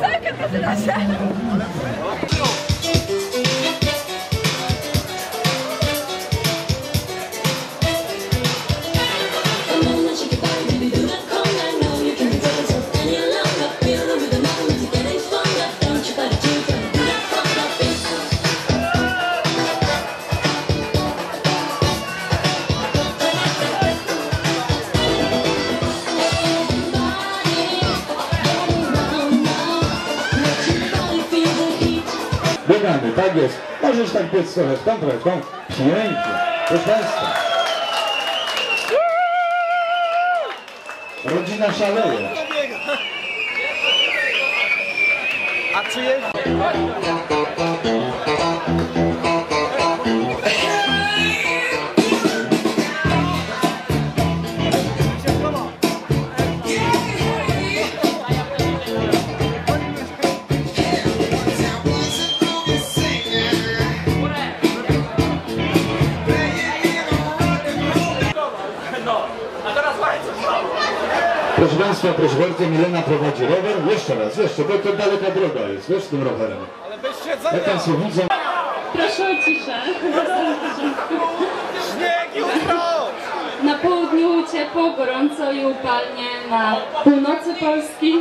Söker på sina källor! Biegamy, tak jest. Możesz tak biec trochę w tą, trochę w tą. Pięknie. Proszę Państwa. Rodzina szaleje. A czy jest? Proszę Państwa, proszę bardzo, Milena prowadzi rower. Jeszcze raz, jeszcze, bo to daleka droga jest, wiesz, z tym rowerem. Ale bez Jak siedzenia! Państwo widzą, Proszę o ciszę. Śnieg jutro! Na południu ciepło, gorąco i upalnie. Na północy Polski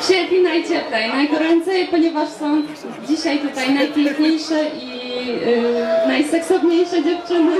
w sierpniu najcieplej, najgoręcej, ponieważ są dzisiaj tutaj najpiękniejsze i yy, najseksowniejsze dziewczyny.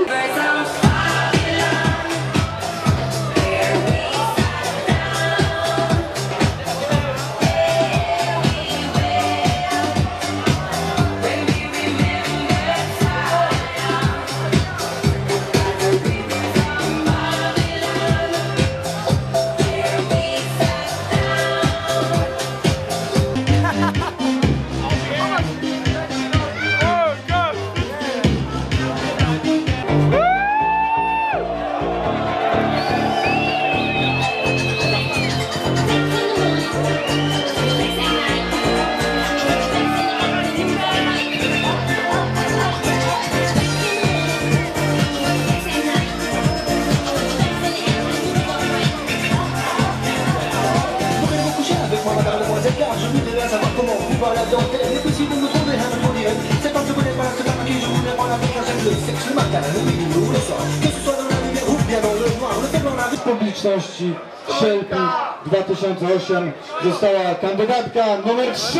Car j'aime le sexe, le matin, le midi ou le soir. Que ce soit dans la lumière ou bien dans le noir, le fait dans la rue. publiczności w sierpniu 2008 została kandydatka numer 3.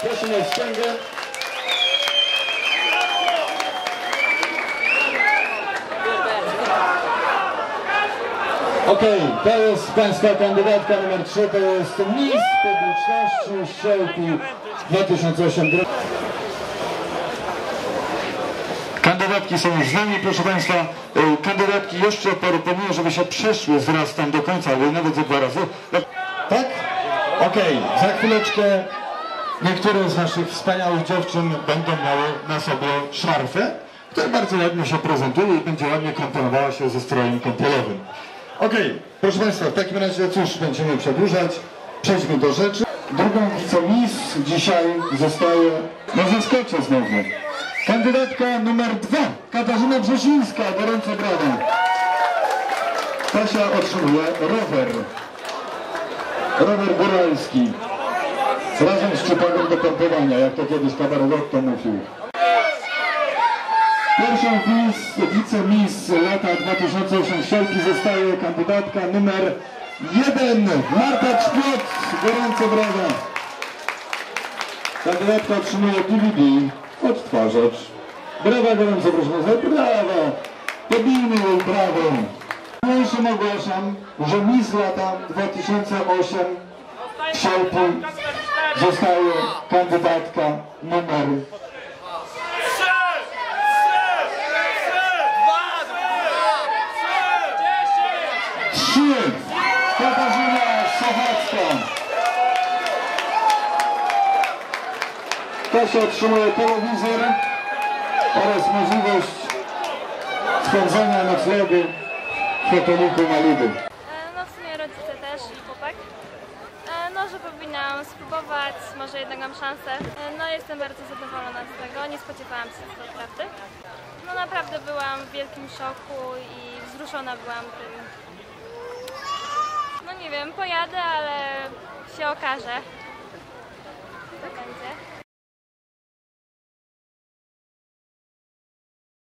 Proszę na wstęgę. Okej, to jest Państwa kandydatka numer 3, to jest Miss Publiczności z sierpniu 2008. Kandydatki są już z nami, proszę Państwa. Y, Kandydatki jeszcze proponuję, żeby się przeszły zaraz tam do końca, ale nawet ze dwa razy. Tak? Okej, za chwileczkę niektóre z naszych wspaniałych dziewczyn będą miały na sobie szarfę, która bardzo ładnie się prezentuje i będzie ładnie komponowała się ze strojem kąpielowym. Okej, proszę Państwa, w takim razie cóż, będziemy przedłużać. Przejdźmy do rzeczy. Drugą wicemis dzisiaj zostaje, no zaskoczę znowu, kandydatka numer dwa, Katarzyna Brzesińska, gorąco brawa. Kasia otrzymuje rower. Rower góralski. Razem z czupagą do pompowania, jak to kiedyś kabaret to mówił. Pierwszą wicemis lata 2008 Sielki zostaje kandydatka numer jeden Marta Czpiot. Gorące brawa. Kandydatka otrzymuje DVD, odtwarzacz. Brawa, gorąco proszę brawa. Pobijmy jej brawo. Dzisiejszym ogłaszam, że Miss lata 2008 Sielki zostaje kandydatka numer Kasia otrzymuje telewizor oraz możliwość spędzania noclegu w hoteliku Malibu. E, No w sumie rodzice też i chłopak. E, No, że powinnam spróbować, może jednak mam szansę. E, No jestem bardzo zadowolona z tego, nie spodziewałam się z prawdy. No naprawdę byłam w wielkim szoku i wzruszona byłam tym. No nie wiem, pojadę, ale się okaże.